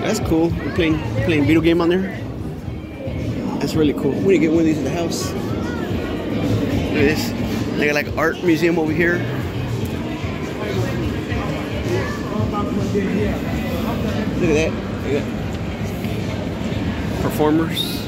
That's cool. We're playing playing video game on there. That's really cool. We need to get one of these in the house. Look at this. They got like art museum over here. Look at that. Look at that. Performers.